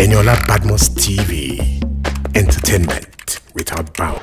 Eniola Badmos TV. Entertainment without bounds.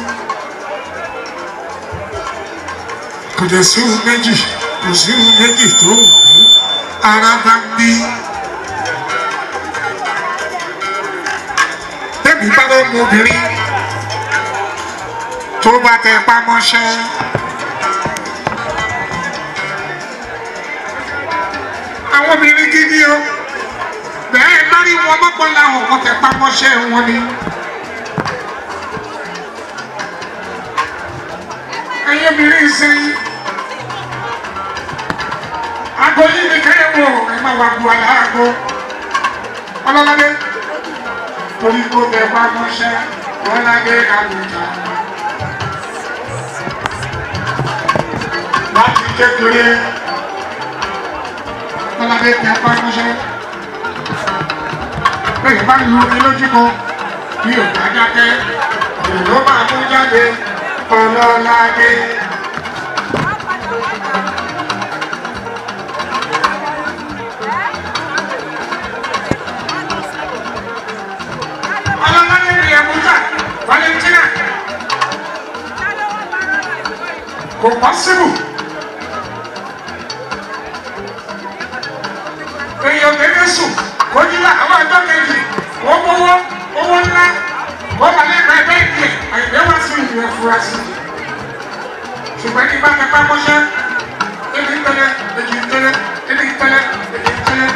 kò dẹ̀ sí ohun méjì kò sí ohun méjì tó wù ú ara bá ń bí. tẹ́bí bá ló mú obìnrin tó bá tẹ pamọ́ṣẹ́. àwọn bẹ́ẹ̀ bá rí wọn mọ́kànlá ọ̀kan tẹ pamọ́ṣẹ́ wọn ni. ayé mi rí sẹ́yìn agbo yìí ni kéèmù ẹ máa wà bu àlà agbo ọlọ́ládé torí kó bẹ bá mọ́ṣẹ́ ọlọ́ládé àgùntà. láti kékeré ọlọ́ládé bẹ bá mọ́ṣẹ́ bẹ́ẹ̀ bá lu omi lójú kan bí kò pásíbù. èèyàn tẹ́lẹ̀ sùn kò ní la àwọn ẹgbẹ́ kejì wọ́n gbowó owó ńlá wọ́n wà lẹ́gbẹ̀ẹ́ ẹgbẹ́ ìgbẹ́ àyẹ̀wò wá sí ìlú ẹ̀fúrasì. ṣùgbọ́n ní bàtà pàmọ́ṣẹ́ ebi tẹ́lẹ̀ èjì tẹ́lẹ̀ ebi tẹ́lẹ̀ èjì tẹ́lẹ̀.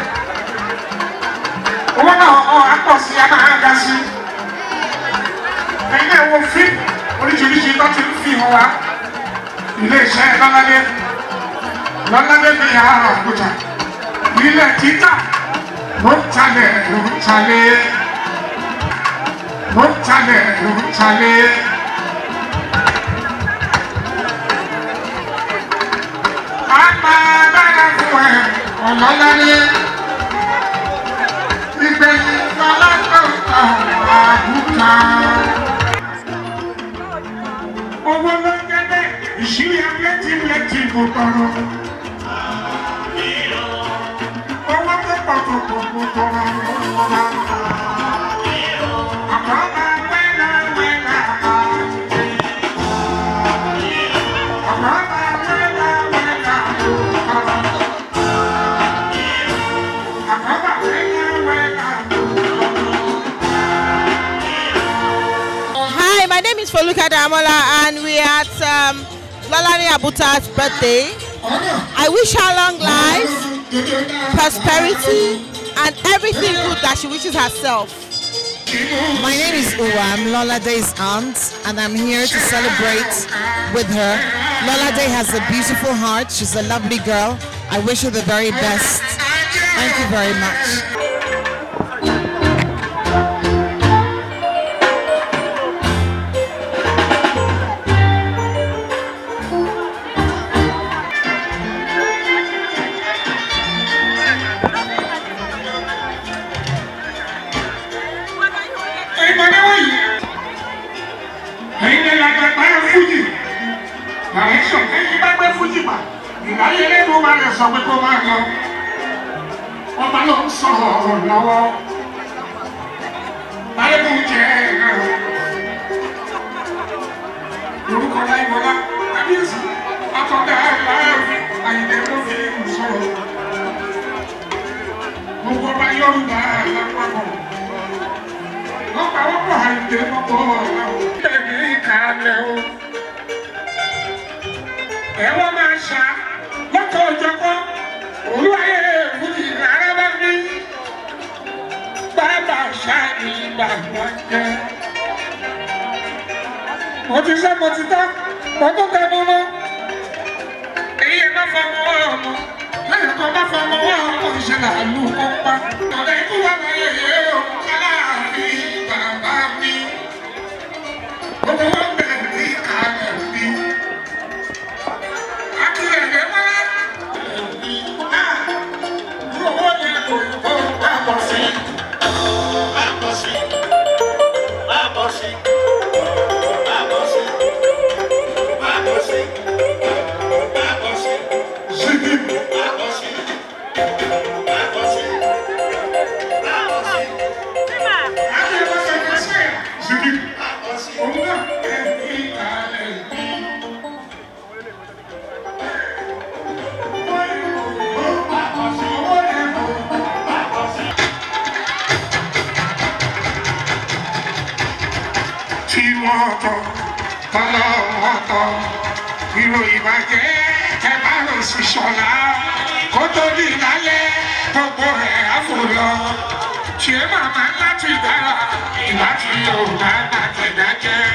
owó náà ọ̀ apọ̀ sí a máa ga sí. ẹ̀yin náà wo fí oríṣiríṣi tó ti fi hàn wá iléeṣẹ́ lọ́ládé lọ́ládé ní ara àbújá ilẹ̀ títà ló ń talẹ̀ ló ń talẹ̀ ló ń talẹ̀ ló ń talẹ̀. ọ̀lọ́ládé ìgbẹ̀yìn lọ́lọ́dọ̀ àbújá. She a letting letting go para. Hi, my name is Foluka Damola and we are at um, Balani Abuta's birthday. I wish her long life, prosperity, and everything good that she wishes herself. My name is Uwa. I'm Lola Day's aunt, and I'm here to celebrate with her. Lola Day has a beautiful heart. She's a lovely girl. I wish her the very best. Thank you very much. ayélujára máa lè sọ pé kó máa lọ ọba ló ń sọ̀rọ̀ ọ̀rọ̀ lọ́wọ́ báyìí ń jẹ́ ẹ̀rọ lórúkọ láìwọlá kábíyèsí àtọ́dá láàrin àyìnlẹ̀ ló fi ń sọ̀rọ̀ gbogbo ọba yọ̀ǹda lápapọ̀ lọ́pàá wọ́pọ̀ àyìnlẹ̀ lọ́pọ̀ ọ̀la ò tẹ̀lé ìkàlẹ̀ ẹ̀wọ̀n máa ṣá ọjọ́kọ́ mo ti sẹ́ mo ti tán mo tún tẹ mọ́ mọ́ èyí ẹ̀ má fọwọ́ ọmọ lẹ́yìn kan má fọwọ́ ọmọ ìṣẹ̀lẹ̀ àlù kọ́ńpá. ìròyìn máa jẹ́ ẹ bá rò sí ṣọ̀la kó tó di lálẹ́ gbogbo rẹ̀ á fò lọ. ṣé màmá láti dára láti yóò bá bàtẹ̀ dájẹ́.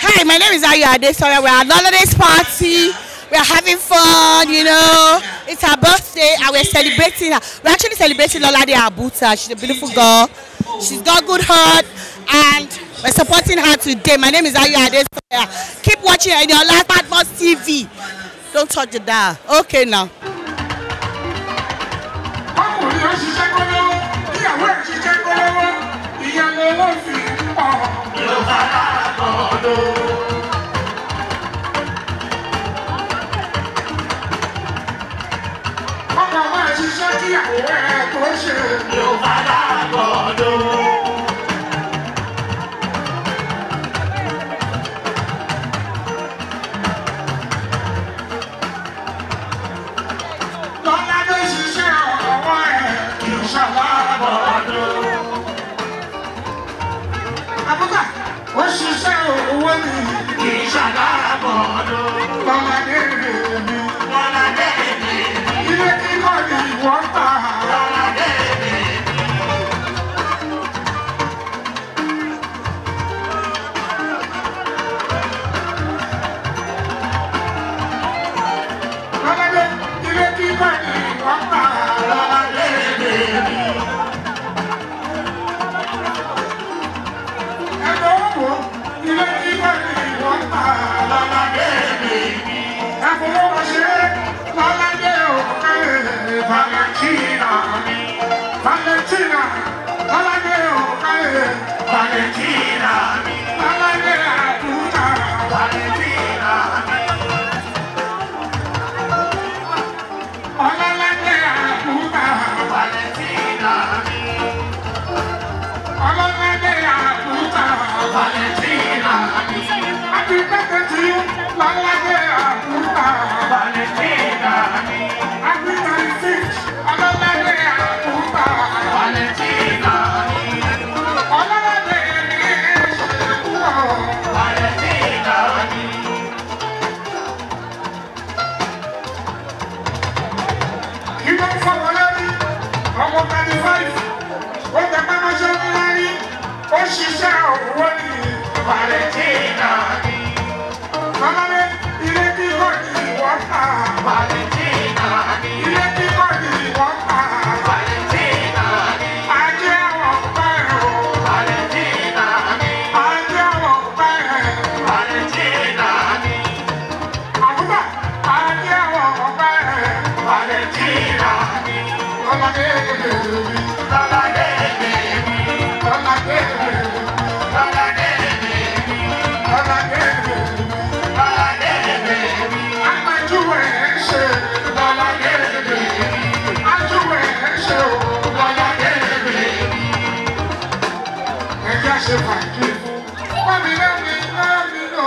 Hi, my name is Ayo Adesoya. We're at Holidays Party. We're having fun, you know. It's her birthday and we're celebrating her. We're actually celebrating Lolade Abuta. She's a beautiful girl. She's got good heart and we're supporting her today. My name is Ayo Adesoya. Keep watching her in your life, Patmos TV. Don't touch the dial. Okay now ṣiṣẹ́ tí àwọn ẹ̀kọ́ ṣe. Yorùbá dàgbọ́dọ̀. iṣẹ́ òun wọ́n ní. kì í ṣàlàbọ̀ ọdún. I'm jẹ́ àṣẹ fàájì fún. Mọ́mi lẹ́mi lẹ́mi lọ.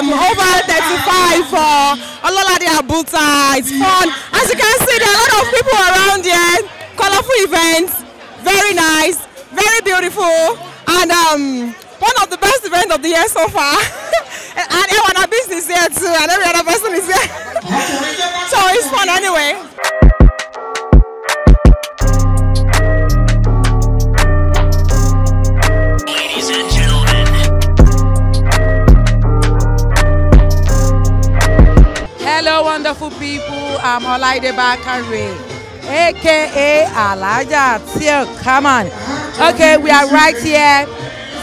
um, over 35 for uh, Ololade Abuta. It's fun. As you can see, there are a lot of people around here. Colorful events. Very nice. Very beautiful. And um, one of the best events of the year so far. and everyone Beast is here too, and every other person is here. so it's fun anyway. wonderful people. I'm Olaide Bakare, aka Alaja Come on. Okay, we are right here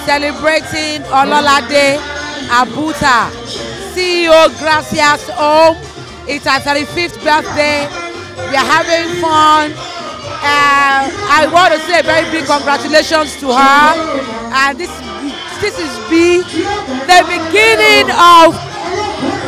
celebrating Ololade Abuta, CEO Gracias Home. It's her 35th birthday. We are having fun. Uh, I want to say a very big congratulations to her. And this this is be the beginning of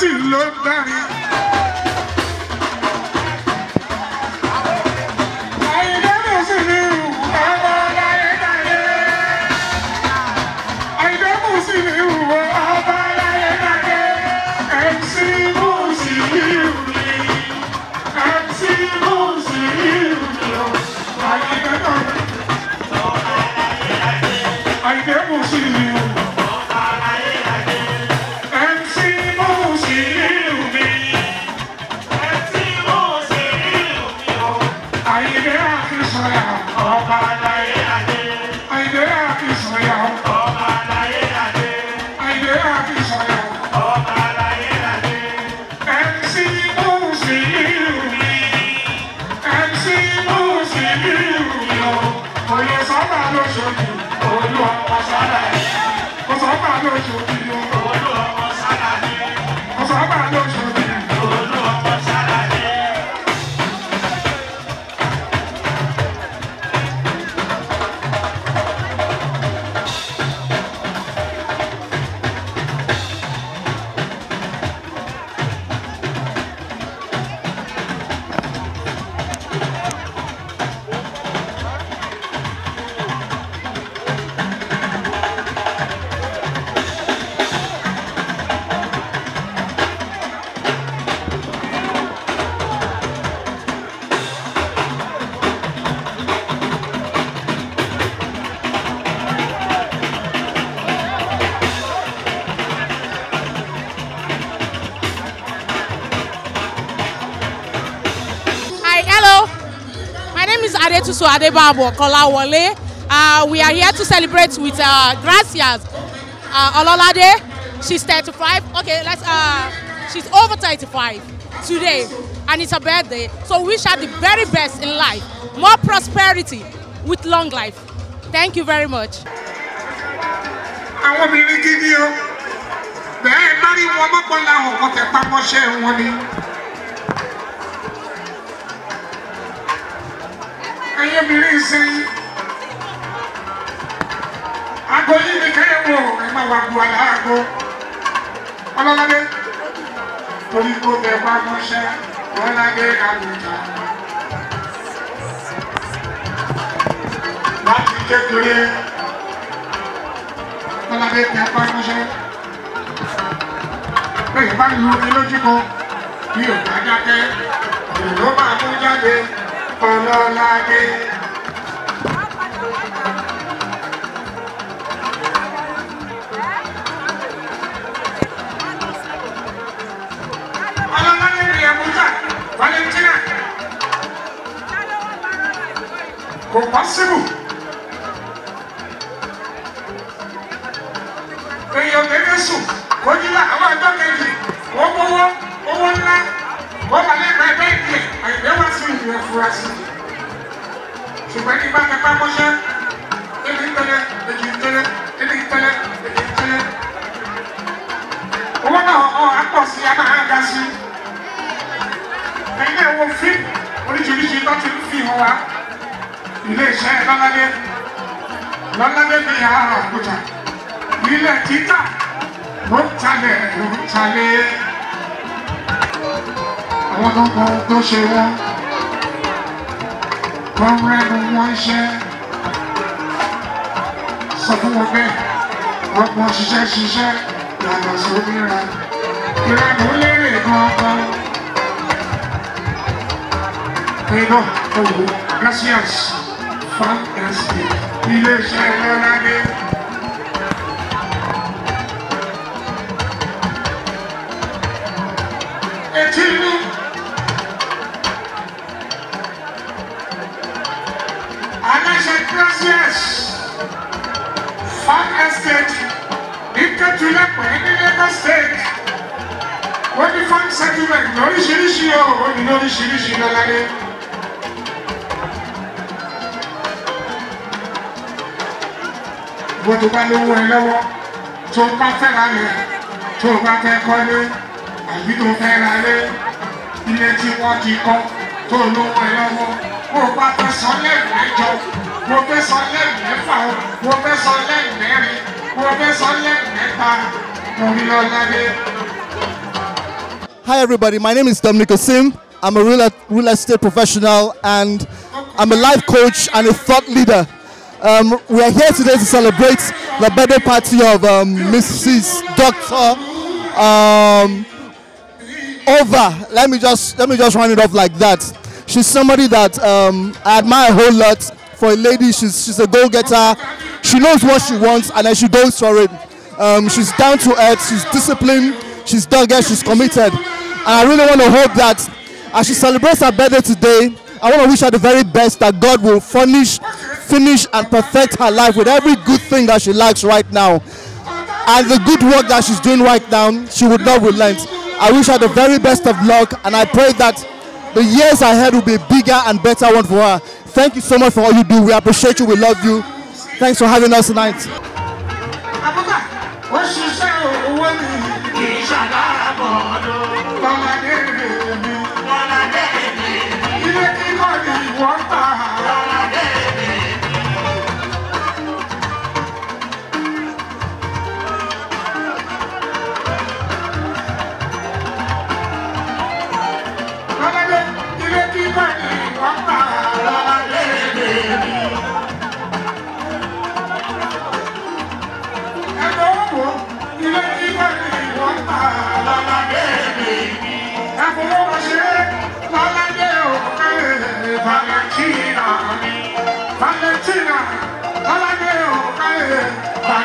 to love that Tuso Adebabo Kolawole. Uh, we are here to celebrate with uh, Gracias uh, Ololade. She's 35. Okay, let's. Uh, she's over 35 today, and it's her birthday. So wish her the very best in life, more prosperity with long life. Thank you very much. àwọn obìnrin gidi o bẹ́ẹ̀ bá rí wọn mọ́kànlá ẹ̀yẹ mìíràn sẹ́yìn. Àgọ́ yìí ni kẹ́yẹ̀ wọ̀ ẹ̀ máa wà bu àlá àgọ́. Ọlọ́ládé torí kó bẹ̀ bá mọ́ṣẹ́ ọlọ́ládé àgùntà. Láti kékeré ọlọ́ládé bẹ̀ bá mọ́ṣẹ́. Bẹ́ẹ̀ bá lu mi lójú kan, mi ò bá dákẹ́, òun ló máa mú jáde ọlọ́ládé. ọlọ́ládé rí ẹ̀kúta valentina kò pọ́sibù. èèyàn kékeré sùn kó jí la sí ìlú ẹ̀fúrásì ṣùgbọ́n ní bá kápá mọ́ṣẹ́ ebi ń tẹ́lẹ̀ èjì ń tẹ́lẹ̀ ebi ń tẹ́lẹ̀ èjì ń tẹ́lẹ̀ owó náà ọ̀ apọ̀ sí a sí ẹ̀yin náà wo fíìmù oríṣiríṣi tó ti fi hàn wá ilé iṣẹ́ lọ́ládé lọ́ládé bí i àrà òkúta nílẹ̀ títà ló ń talẹ̀ ló ń talẹ̀ àwọn tó ń kọ́ tó ṣe wọ́n tó up, rẹ́nu wọn iṣẹ́ sọ fún wọn pé ọgbọ́n ṣiṣẹ́ ṣiṣẹ́ yàtọ̀ sómìnira ìrẹ́nu lérè gan-an. Nínú òwò Gracias Fan Estate ilé iṣẹ́ lọ́ládé. ìpínlẹ̀ pẹ̀lú ní Lagos state wọ́n ní farm settlement lóríṣiríṣi o ó ní lóríṣiríṣi lọ́ládé. bó tó bá lówó ẹ lọ́wọ́ tó bá fẹ́ ra lẹ̀ tó bá fẹ́ kọ́lé àbí tó fẹ́ ra lé ilé tí wọ́n ti kọ́ tó lówó ẹ lọ́wọ́ bó bá fẹ́ sọ lẹ́yìn mẹ́jọ bó fẹ́ sọ lẹ́yìn mẹ́fà bó fẹ́ sọ lẹ́yìn mẹ́rin. Hi everybody, my name is Dominic Osim. I'm a real, real estate professional and I'm a life coach and a thought leader. Um, we are here today to celebrate the birthday party of um, Mrs. Doctor um, Over. Let me just let me just round it off like that. She's somebody that um, I admire a whole lot for a lady, she's, she's a go-getter. She knows what she wants and then she goes for it. Um, she's down to earth, she's disciplined, she's dogged, she's committed. And I really want to hope that as she celebrates her birthday today, I want to wish her the very best that God will furnish, finish and perfect her life with every good thing that she likes right now. And the good work that she's doing right now, she would not relent. I wish her the very best of luck and I pray that The years ahead will be bigger and better one for her. Thank you so much for all you do. We appreciate you. We love you. Thanks for having us tonight.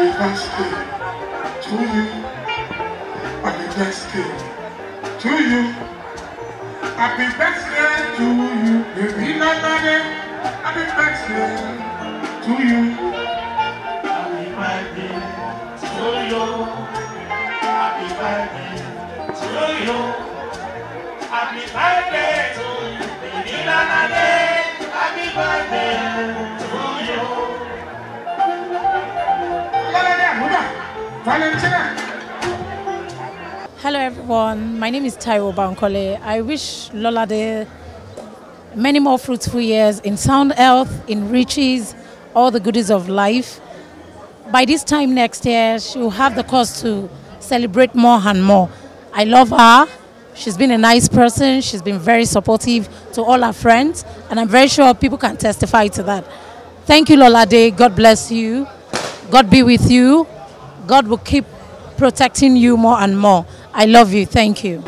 the next to you. On the to you. Happy birthday to you. Baby Nanade, happy birthday to you. Happy birthday to you. Happy birthday to you. Happy birthday to you. Baby Nanade, happy birthday. Hello everyone, my name is Taiwo Bankole. I wish Lolade many more fruitful years in sound health, in riches, all the goodies of life. By this time next year, she will have the cause to celebrate more and more. I love her. She's been a nice person. She's been very supportive to all her friends. And I'm very sure people can testify to that. Thank you, Lola Day. God bless you. God be with you. God will keep protecting you more and more. I love you. Thank you.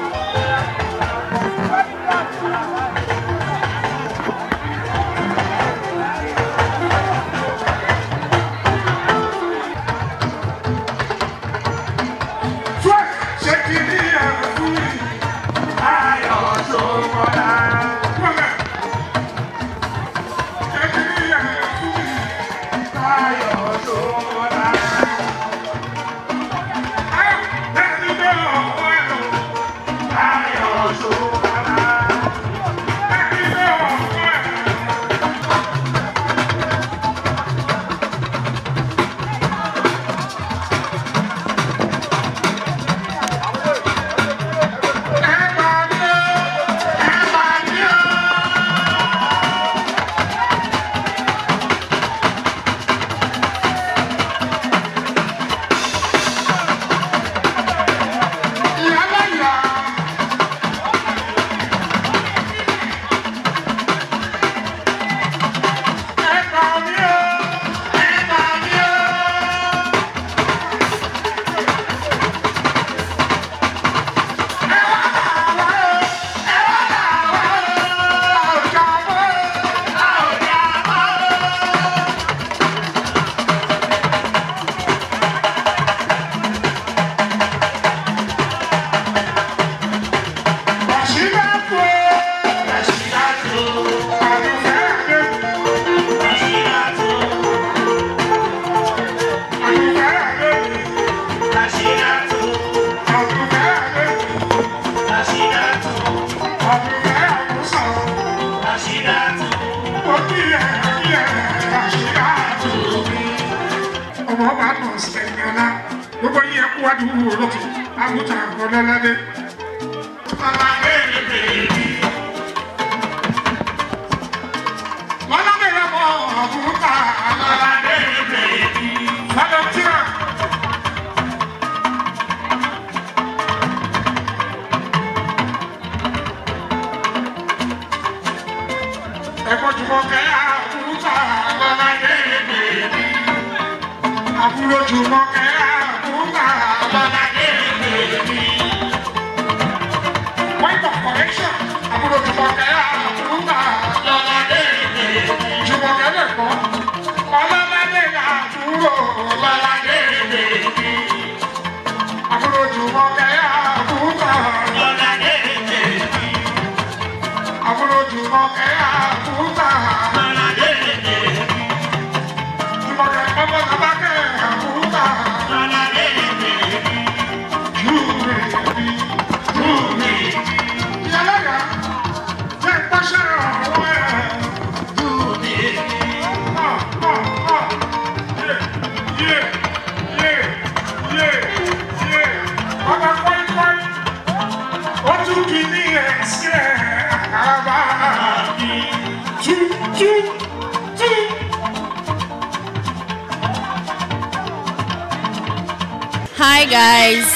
guys.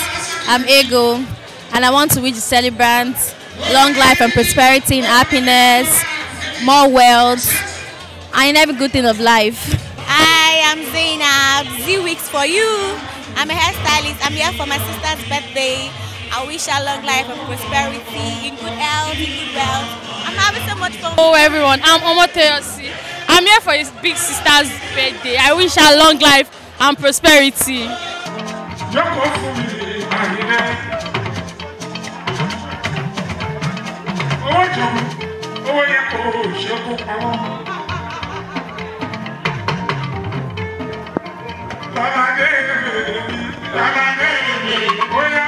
I'm Ego, and I want to wish the celebrants long life and prosperity and happiness, more wealth, and every good thing of life. Hi, I'm Zainab. Z Weeks for you. I'm a hairstylist. I'm here for my sister's birthday. I wish her long life and prosperity, in good health, in good wealth. I'm having so much fun. Hello, oh, everyone. I'm Omoteosi. I'm here for his big sister's birthday. I wish her long life and prosperity. oh, fún mi àyìnbẹ́. owó jòwó owó yẹ kó ṣẹ́kù pamọ́. Bàbá dé mi, bàbá dé mi, bóyá.